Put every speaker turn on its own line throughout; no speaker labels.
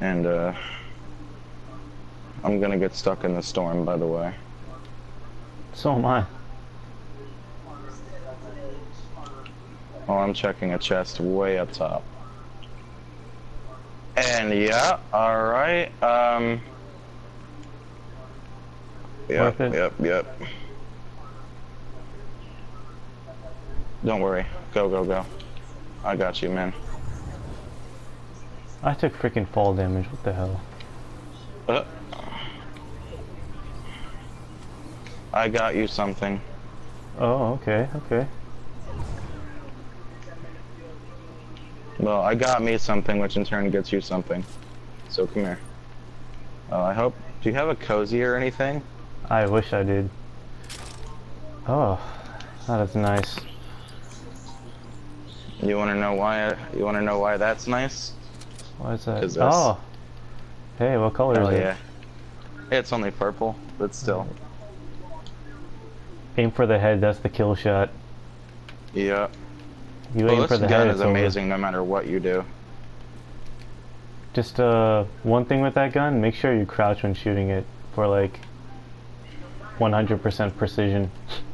And, uh, I'm gonna get stuck in the storm, by the way.
So am I.
Oh, I'm checking a chest way up top. And yeah, alright, um... Yep, yep, yep. Don't worry. Go, go, go. I got you, man.
I took freaking fall damage. What the hell?
Uh, I got you something.
Oh, okay, okay.
Well, I got me something, which in turn gets you something. So come here. Uh, I hope. Do you have a cozy or anything?
I wish I did. Oh, that is nice.
You want to know why? You want to know why that's nice?
What is that? Oh! Hey, what color
Hell
is
yeah.
it?
It's only purple, but still.
Aim for the head, that's the kill shot.
Yeah.
You
Well,
aim for the
gun
head,
is
it's over.
amazing no matter what you do.
Just uh, one thing with that gun, make sure you crouch when shooting it for like 100% precision.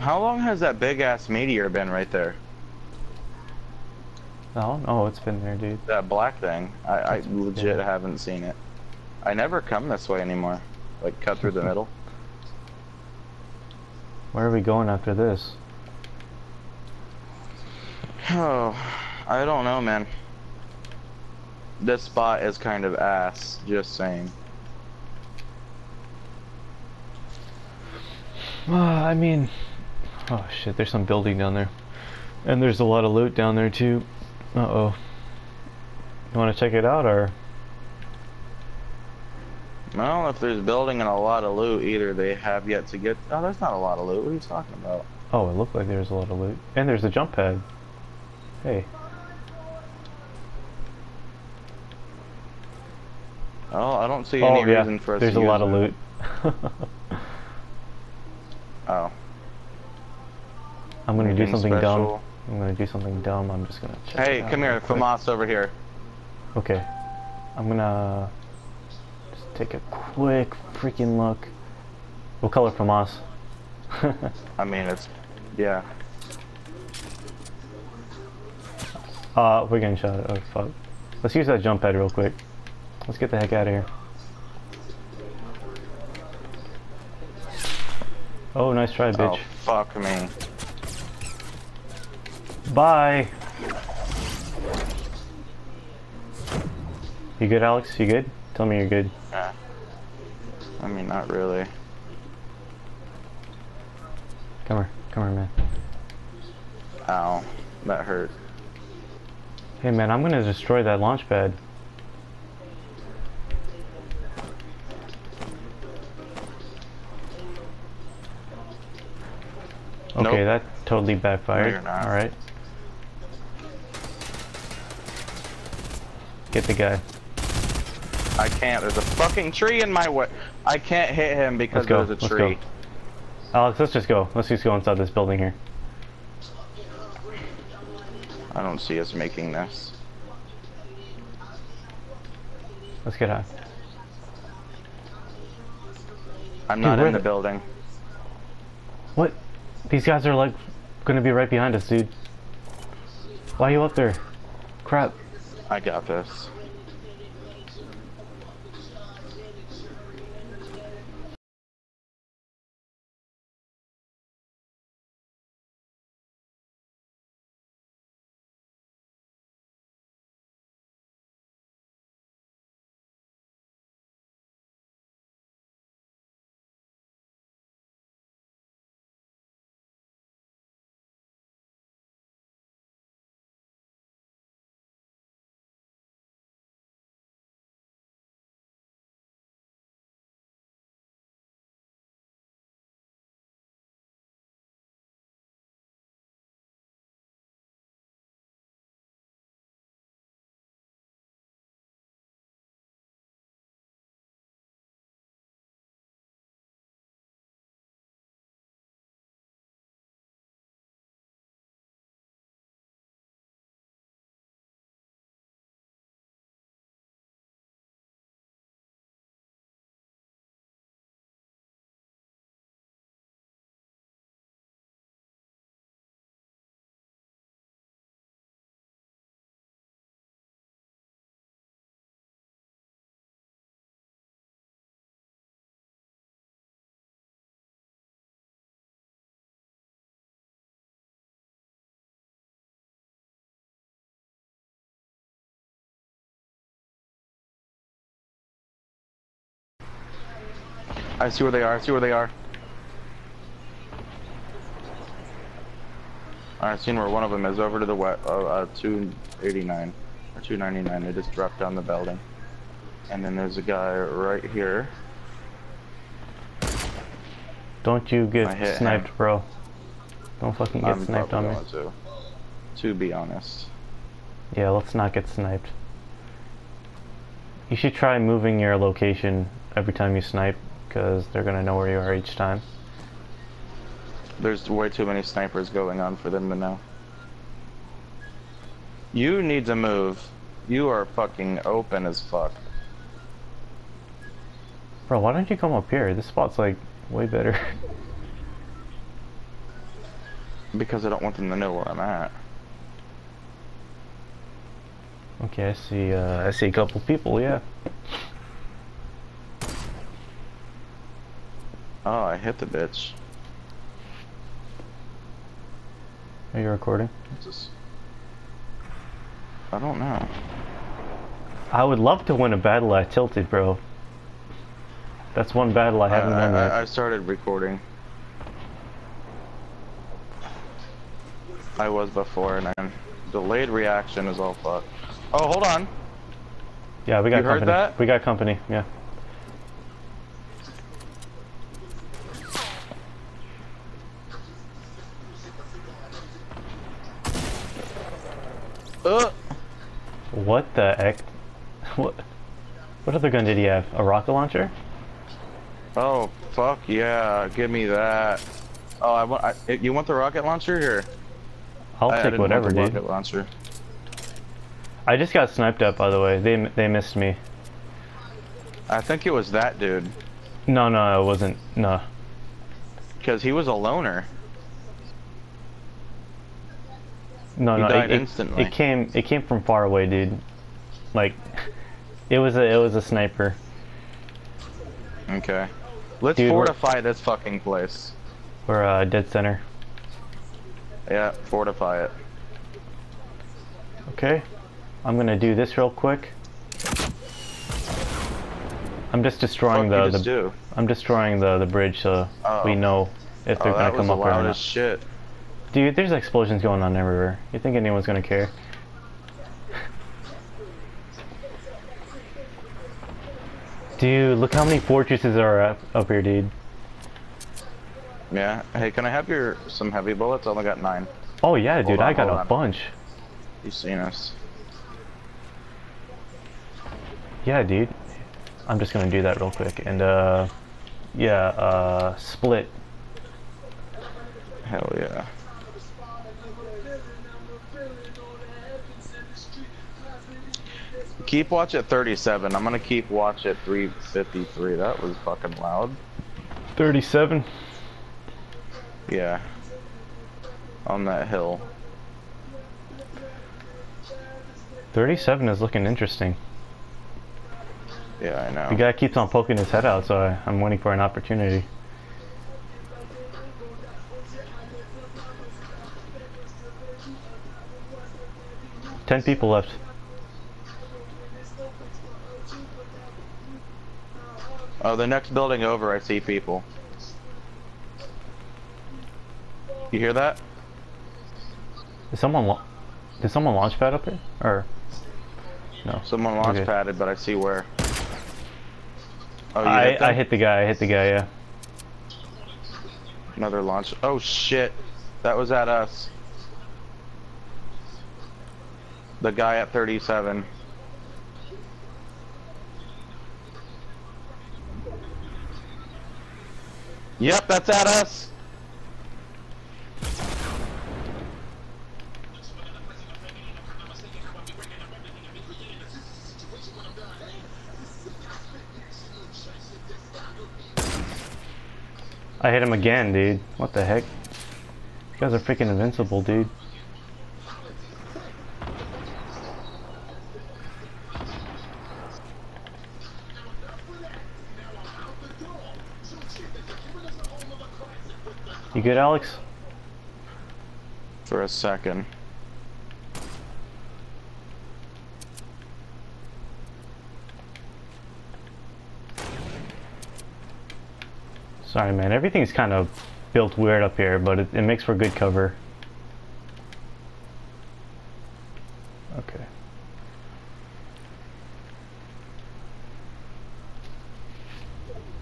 How long has that big ass meteor been right there?
Oh, no, it's been there, dude.
That black thing. I, I legit
yeah.
haven't seen it. I never come this way anymore. Like cut through the middle.
Where are we going after this?
Oh, I don't know, man. This spot is kind of ass. Just saying.
Uh, I mean, oh shit, there's some building down there. And there's a lot of loot down there too. Uh oh. You want to check it out or?
Well, if there's building and a lot of loot, either they have yet to get. Oh, there's not a lot of loot. What are you talking about?
Oh, it looked like there was a lot of loot. And there's a jump pad. Hey.
Oh, I don't see
oh
any
yeah,
reason for us
there's a lot of loot.
Oh.
I'm gonna do
Anything
something dumb. I'm gonna do something dumb. I'm just gonna check.
Hey, come here. Famas over here.
Okay. I'm gonna just take a quick freaking look. What color FAMAS?
I mean, it's. Yeah.
uh, we're getting shot at. Oh, fuck. Let's use that jump pad real quick. Let's get the heck out of here. Oh, nice try, bitch.
Oh, fuck me.
Bye. You good, Alex? You good? Tell me you're good.
I mean, not really.
Come here. Come here, man.
Ow. That hurt.
Hey, man, I'm gonna destroy that launch pad. Okay,
Nope.
that totally backfired.
you're not.
Alright. Get the guy.
I can't. There's a fucking tree in my way. I can't hit him because
Let's go.
there's a
Let's
tree.
go. Alex, let's just go. Let's just go inside this building here.
I don't see us making this.
Let's get out.
I'm
Dude,
not in the
the-
building.
What? These guys are like gonna be right behind us, dude. Why are you up there? Crap.
I got this. I see where they are. I see where they are. I've seen where one of them is over to the west, uh, uh, 289 or 299. They just dropped down the building. And then there's a guy right here.
Don't you get sniped,
him.
bro. Don't fucking get
I'm
sniped on me.
to. To be honest.
Yeah, let's not get sniped. You should try moving your location every time you snipe, because they're gonna know where you are each time.
There's way too many snipers going on for them to know. You need to move. You are fucking open as fuck.
Bro, why don't you come up here? This spot's like way better.
Because I don't want them to know where I'm at.
okay, I see. Uh, I see a couple people. Yeah.
Oh, I hit the bitch.
Are you recording?
I don't know.
I would love to win a battle I Tilted, bro. That's one battle I
I,
haven't won
I,
yet.
I started recording. I was before, and then delayed reaction is all fucked. Oh, hold on.
yeah, we got
you heard
company.
that?
We got company. Yeah.
Uh,
What the heck? What? What other gun did he have? A rocket launcher?
oh, fuck yeah. Give me that. Oh, I want. I, you want the rocket launcher here?
I'll
I, I
take
want
whatever,
the
dude.
Rocket launcher.
I just got sniped up, by the way. They they missed me.
I think it was that dude,
No, no, it wasn't. No.
because he was a loner.
No, no.
died
it,
instantly.
It came. It came from far away, dude. Like, it was a. It was a sniper.
Okay. Let's
Dude,
fortify this fucking place.
Or uh, dead center.
Yeah, fortify it.
Okay. I'm gonna do this real quick. I'm just destroying the.
just
the
do.
I'm destroying the the bridge so
Oh.
we know if they're
Oh,
gonna come up or not.
shit.
Dude, there's explosions going on everywhere. You think anyone's gonna care? Dude, look how many fortresses are up, up here, dude.
Yeah. Hey, can I have your some heavy bullets? I only got nine.
Oh yeah, dude,
on,
I got a
on.
bunch.
You seen us?
Yeah, dude. I'm just gonna do that real quick. And uh, yeah, uh, split.
Hell yeah. Keep watch at 37. I'm gonna keep watch at 353. That was fucking loud.
37.
Yeah. On that hill.
37 is looking interesting.
Yeah, I know.
The guy keeps on poking his head out, so I, I'm waiting for an opportunity. Ten people left.
Oh, the next building over, I see people. You hear that?
Did someone did someone launch pad up here? Or no?
Someone launch
Okay.
padded, but I see where. Oh, you
I
hit?
I hit the guy. I hit the guy. Yeah.
Another launch. Oh shit. That was at us. The guy at 37. Yep, that's at us.
I hit him again, dude. What the heck? You guys are freaking invincible, dude. You good, Alex?
For a second.
Sorry, man. Everything's kind of built weird up here, but it, it makes for good cover. Okay.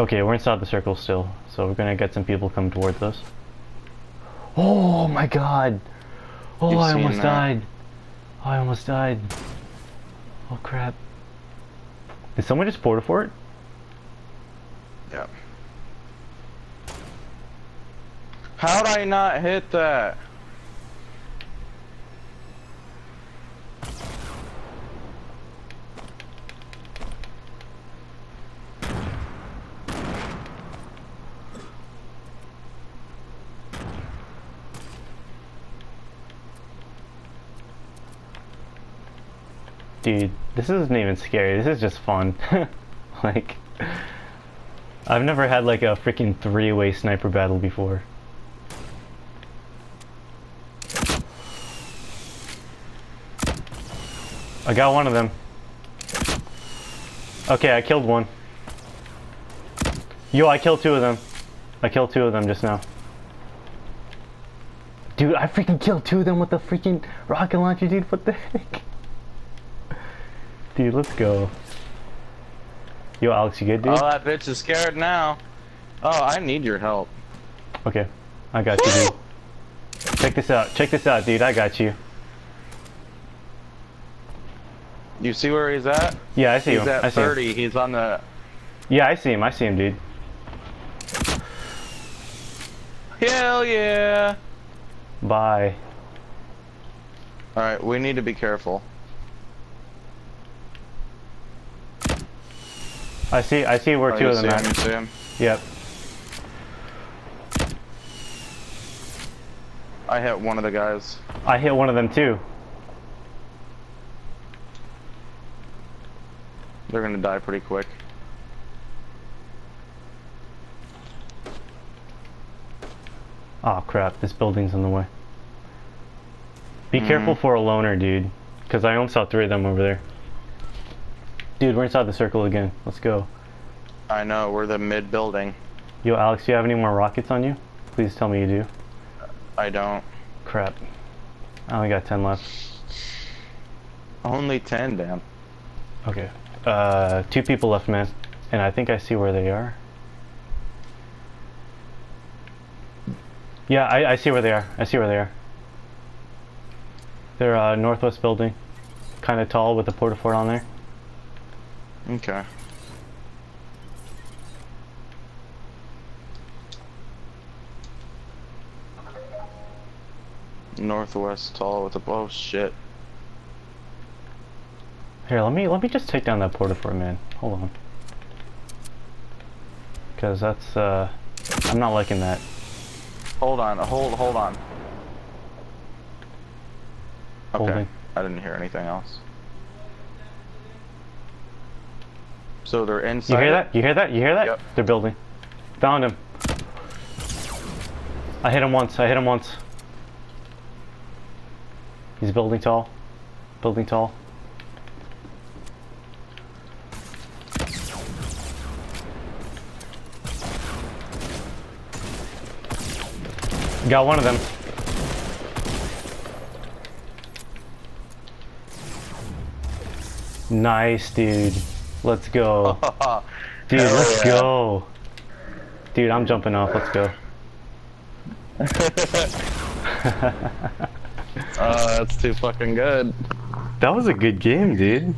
Okay, we're inside the circle still, so we're gonna get some people come towards us. Oh my god! Oh,
You've
I almost
that.
died. Oh, I almost died. Oh crap. Did someone just porta fort?
Yep. How'd I not hit that?
Dude, this isn't even scary. This is just fun. like, I've never had like a freaking three-way sniper battle before. I got one of them. Okay, I killed one. Yo, I killed two of them. I killed two of them just now. Dude, I freaking killed two of them with the freaking rocket launcher, dude. What the heck? Dude, let's go. Yo, Alex, you good, dude?
Oh, that bitch is scared now. Oh, I need your help.
okay, I got you, dude. Check this out. Check this out, dude. I got you.
You see where he's at?
Yeah, I see
He's
him.
at
I see him.
30. He's on the.
Yeah, I see him. I see him, dude.
Hell yeah!
Bye.
Alright, we need to be careful.
I see. I see where
Oh,
two of them
him, you see him?
Yep.
I hit one of the guys.
I hit one of them too.
They're gonna die pretty quick.
Oh crap! This building's in the way. Be
Hmm.
careful for a loner, dude. Because I only saw three of them over there. Dude, we're inside the circle again. Let's go.
I know, we're the mid building.
Yo, Alex, do you have any more rockets on you? Please tell me you do.
I don't.
Crap. I only got 10 left.
Only 10, damn.
Okay. Uh, two people left, man. And I think I see where they are. Yeah, I, I see where they are. I see where they are. They're uh, northwest building. Kind of tall with the porta fort on there.
Okay. Northwest tall with a oh shit.
Here, let me let me just take down that porta a man. Hold on. Cause that's uh, I'm not liking that.
Hold on, hold hold on. Okay.
Holding.
I didn't hear anything else. So they're inside.
You hear that? You hear that? You hear that?
Yep.
They're building. Found him. I hit him once. I hit him once. He's building tall. Building tall. Got one of them. Nice, dude. Let's go. Dude, let's
yeah.
go. Dude, I'm jumping off. Let's go.
uh, that's too fucking good.
That was a good game, dude.